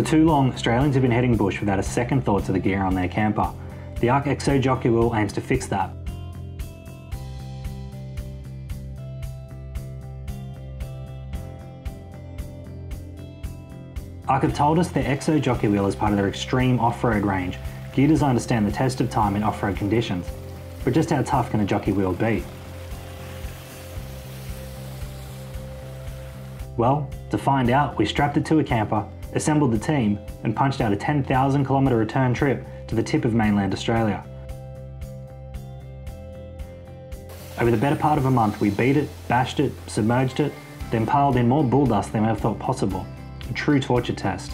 For too long, Australians have been heading bush without a second thought to the gear on their camper. The ARK XO jockey wheel aims to fix that. ARK have told us their XO jockey wheel is part of their extreme off-road range, gear designed to stand the test of time in off-road conditions. But just how tough can a jockey wheel be? Well, to find out, we strapped it to a camper, assembled the team, and punched out a 10,000 kilometre return trip to the tip of mainland Australia. Over the better part of a month, we beat it, bashed it, submerged it, then piled in more bull dust than we ever thought possible. A true torture test.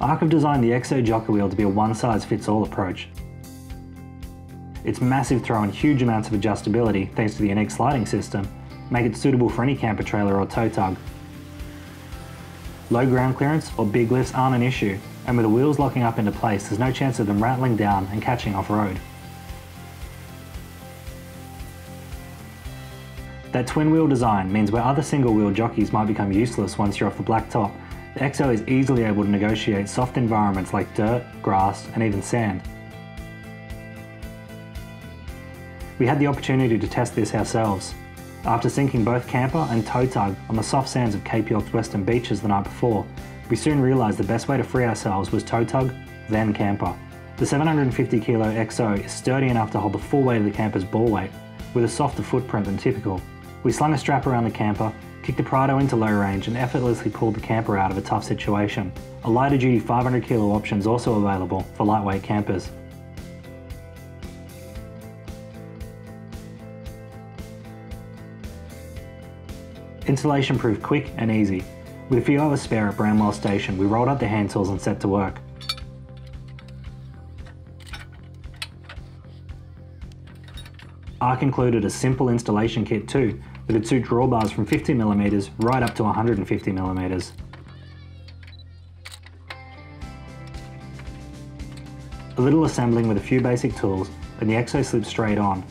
ARK have designed the XO jockey wheel to be a one-size-fits-all approach. Its massive throw and huge amounts of adjustability, thanks to the unique sliding system, make it suitable for any camper trailer or tow tug. Low ground clearance or big lifts aren't an issue, and with the wheels locking up into place, there's no chance of them rattling down and catching off-road. That twin wheel design means where other single wheel jockeys might become useless once you're off the blacktop, the XO is easily able to negotiate soft environments like dirt, grass, and even sand. We had the opportunity to test this ourselves. After sinking both camper and tow tug on the soft sands of Cape York's western beaches the night before, we soon realised the best way to free ourselves was tow tug, then camper. The 750 kilo XO is sturdy enough to hold the full weight of the camper's ball weight, with a softer footprint than typical. We slung a strap around the camper, kicked the Prado into low range and effortlessly pulled the camper out of a tough situation. A lighter duty 500 kilo option is also available for lightweight campers. Installation proved quick and easy. With a few hours spare at Bramwell Station, we rolled up the hand tools and set to work. ARK included a simple installation kit too, with its two drawbars from 50mm right up to 150mm. A little assembling with a few basic tools, and the XO slipped straight on,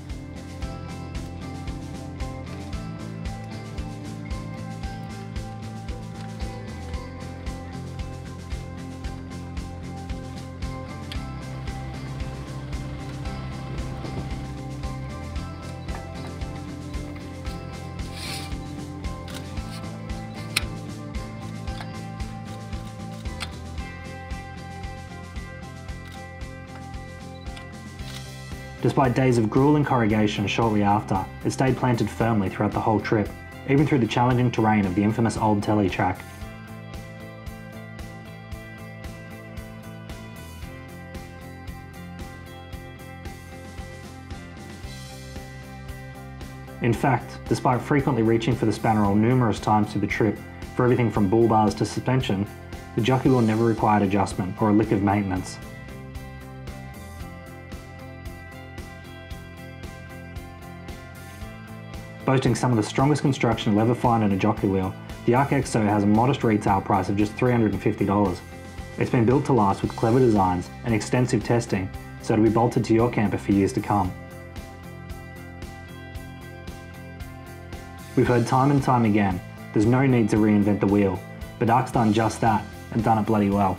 Despite days of grueling corrugation shortly after, it stayed planted firmly throughout the whole trip, even through the challenging terrain of the infamous Old Telly track. In fact, despite frequently reaching for the spanner numerous times through the trip, for everything from bull bars to suspension, the jockey wheel never required adjustment or a lick of maintenance. Boasting some of the strongest construction you'll ever find in a jockey wheel, the ARK XO has a modest retail price of just $350. It's been built to last with clever designs and extensive testing, so it'll be bolted to your camper for years to come. We've heard time and time again, there's no need to reinvent the wheel, but ARK's done just that, and done it bloody well.